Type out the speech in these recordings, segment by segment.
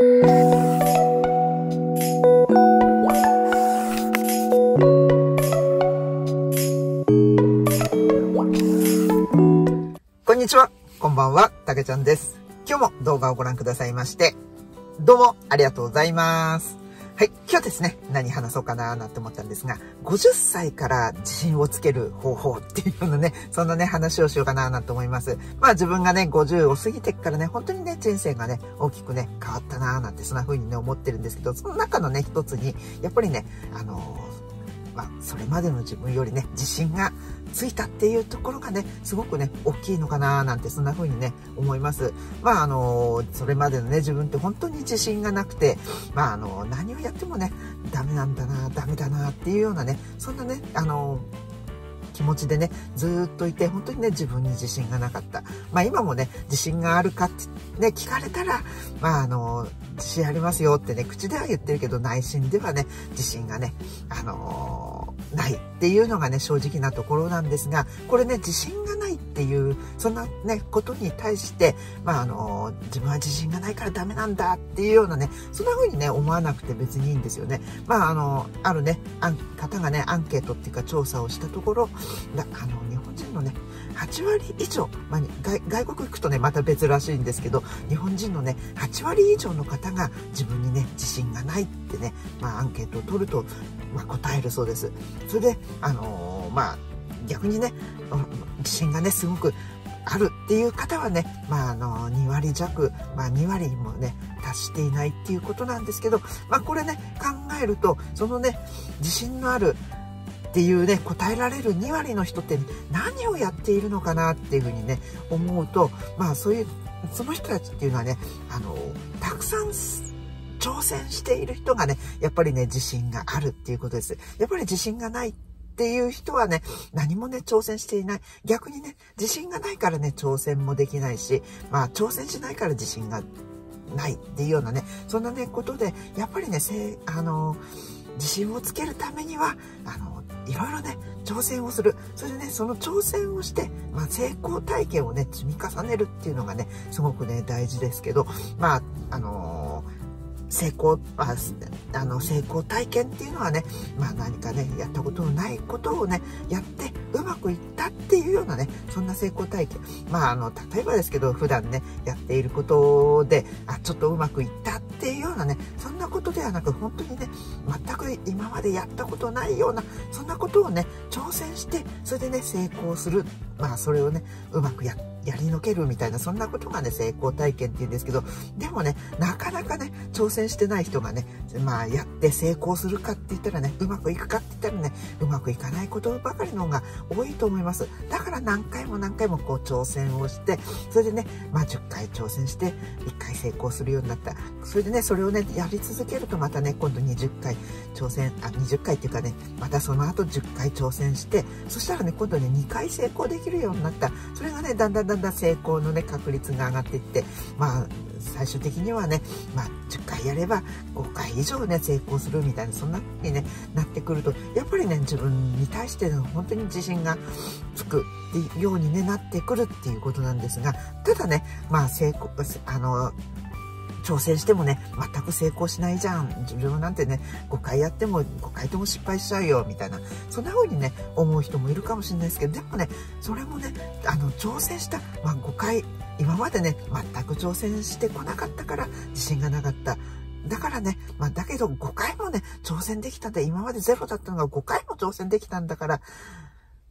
こんにちは。こんばんは。たけちゃんです。今日も動画をご覧くださいまして、どうもありがとうございます。はい。今日ですね、何話そうかななんて思ったんですが、50歳から自信をつける方法っていうようなね、そんなね、話をしようかななんて思います。まあ自分がね、50を過ぎてからね、本当にね、人生がね、大きくね、変わったななんて、そんな風にね、思ってるんですけど、その中のね、一つに、やっぱりね、あのー、まあ、それまでの自分よりね、自信がついたっていうところがね、すごくね、大きいのかななんて、そんな風にね、思います。まあ、あの、それまでのね、自分って本当に自信がなくて、まあ、あの、何をやってもね、ダメなんだな、ダメだなっていうようなね、そんなね、あの、気持ちでね、ずっといて、本当にね、自分に自信がなかった。まあ今もね、自信があるかってね、聞かれたら、まああの、自信ありますよってね、口では言ってるけど、内心ではね、自信がね、あのー、ないっていうのがね、正直なところなんですが、これね、自信がないっていう、そんなね、ことに対して、まああの、自分は自信がないからダメなんだっていうようなね、そんな風にね、思わなくて別にいいんですよね。まああの、あるね、方がね、アンケートっていうか調査をしたところ、あの、人のね、8割以上、まあ、外国行くとね、また別らしいんですけど、日本人のね、8割以上の方が自分にね、自信がないってね、まあ、アンケートを取ると、まあ、答えるそうです。それで、あのー、まあ、逆にね、自信がね、すごくあるっていう方はね、まあ、あの、2割弱、まあ、2割もね、達していないっていうことなんですけど、まあ、これね、考えると、そのね、自信のある、っていうね答えられる2割の人って何をやっているのかなっていうふうにね思うとまあそういうその人たちっていうのはねあのたくさん挑戦している人がねやっぱりね自信があるっていうことですやっぱり自信がないっていう人はね、何もね、挑戦していない。逆にね、自信がないからね、挑戦もできないし、まあ、挑戦しないから自信がないっていうようなね、そんなね、ことで、やっぱりね、せあの、自信をつけるためには、あの、いろいろね、挑戦をする。それでね、その挑戦をして、まあ、成功体験をね、積み重ねるっていうのがね、すごくね、大事ですけど、まあ、あのー、成功、ああの、成功体験っていうのはね、まあ何かね、やったことのないことをね、やってうまくいったっていうようなね、そんな成功体験。まああの、例えばですけど、普段ね、やっていることで、あ、ちょっとうまくいったっていうようなね、そんなことではなく、本当にね、全く今までやったことないような、そんなことをね、挑戦して、それでね、成功する。まあ、それをね、うまくやって、やり抜けるみたいな、そんなことがね、成功体験って言うんですけど、でもね、なかなかね、挑戦してない人がね、まあ、やって成功するかって言ったらね、うまくいくかって言ったらね、うまくいかないことばかりの方が多いと思います。だから何回も何回もこう挑戦をして、それでね、まあ10回挑戦して、1回成功するようになった。それでね、それをね、やり続けるとまたね、今度20回挑戦、あ、20回っていうかね、またその後10回挑戦して、そしたらね、今度ね、2回成功できるようになった。それがね、だんだんだんだん成功のね、確率が上がっていって、まあ、最終的にはね、まあ、10回やれば5回以上ね、成功するみたいな、そんな風にね、なってくると、やっぱりね、自分に対しての本当に自信がつくようにね、なってくるっていうことなんですが、ただね、まあ、成功、あの、挑戦してもね、全く成功しないじゃん。自分なんてね、5回やっても5回とも失敗しちゃうよ、みたいな。そんな風にね、思う人もいるかもしれないですけど、でもね、それもね、あの、挑戦した、まあ5回、今までね、全く挑戦してこなかったから自信がなかった。だからね、まあだけど5回もね、挑戦できたんで、今までゼロだったのが5回も挑戦できたんだから、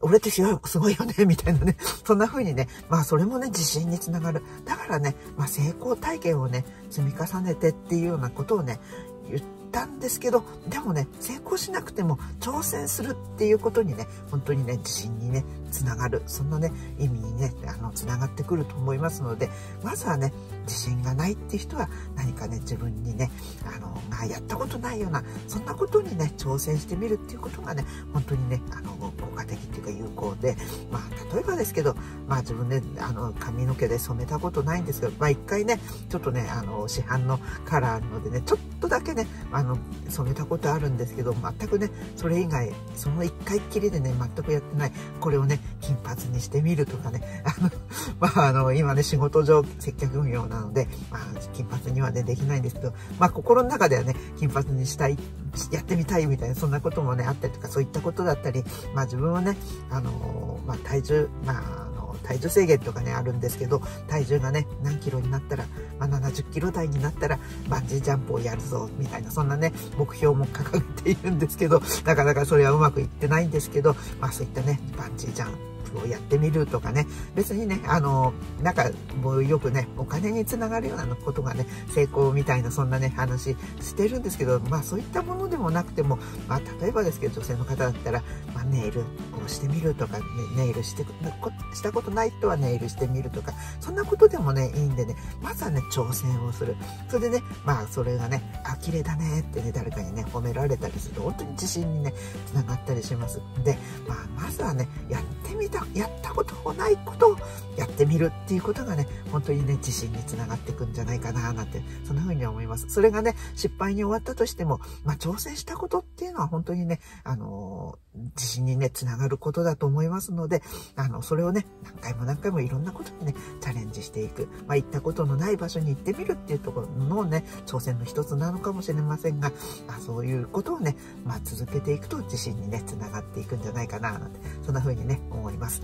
俺ってすごいよね、みたいなね。そんな風にね、まあそれもね、自信につながる。だからね、まあ成功体験をね、積み重ねてっていうようなことをね、言ったんですけど、でもね、成功しなくても挑戦するっていうことにね、本当にね、自信にね、つながる。そんなね、意味にね、あの、つながってくると思いますので、まずはね、自信がないって人は何かね、自分にね、あの、まあ、やったことないような、そんなことにね、挑戦してみるっていうことがね、本当にね、あの、効果的っていうか有効で、まあ、例えばですけど、まあ自分ね、あの、髪の毛で染めたことないんですけど、まあ一回ね、ちょっとね、あの、市販のカラーあるのでね、ちょっとだけね、あの、染めたことあるんですけど、全くね、それ以外、その一回きりでね、全くやってない、これをね、金髪にしてみるとかね、あの、まあ、あの、今ね、仕事上接客業なので、まあ、金髪にはね、できないんですけど、まあ、心の中ではね、金髪にしたい、やってみたいみたいな、そんなこともね、あったりとか、そういったことだったり、まあ、自分はね、あの、まあ、体重、まあ、体重制限とかね、あるんですけど、体重がね、何キロになったら、まあ、70キロ台になったら、バンジージャンプをやるぞ、みたいな、そんなね、目標も掲げているんですけど、なかなかそれはうまくいってないんですけど、まあそういったね、バンジージャンプ、をやってみるとかね、別にね、あの、なんか、もうよくね、お金につながるようなことがね、成功みたいな、そんなね、話してるんですけど、まあそういったものでもなくても、まあ例えばですけど、女性の方だったら、まあネイルをしてみるとか、ね、ネイルして、したことない人はネイルしてみるとか、そんなことでもね、いいんでね、まずはね、挑戦をする。それでね、まあそれがね、あ、綺麗だねってね、誰かにね、褒められたりすると、本当に自信にね、つながったりします。で、まあまずはね、やってみたやったこともないことをやってみるっていうことがね、本当にね、自信につながっていくんじゃないかななんて、そんな風に思います。それがね、失敗に終わったとしても、まあ、挑戦したことっていうのは本当にね、あのー、自信にね、つながることだと思いますので、あの、それをね、何回も何回もいろんなことにね、チャレンジしていく。まあ、行ったことのない場所に行ってみるっていうところのね、挑戦の一つなのかもしれませんが、あそういうことをね、まあ、続けていくと自信にね、つながっていくんじゃないかな、なんて、そんな風にね、思いますます。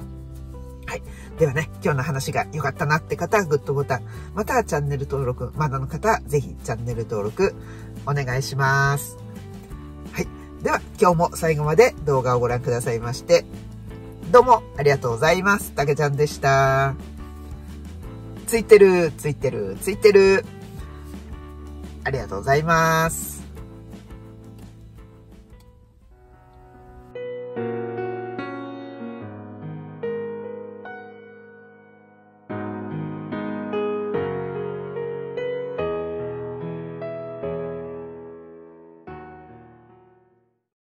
はい。ではね、今日の話が良かったなって方はグッドボタン、またはチャンネル登録、まだの方はぜひチャンネル登録お願いします。はい。では、今日も最後まで動画をご覧くださいまして、どうもありがとうございます。たけちゃんでした。ついてる、ついてる、ついてる。ありがとうございます。